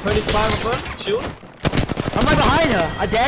35 above, Shoot! I'm right behind her. I dead.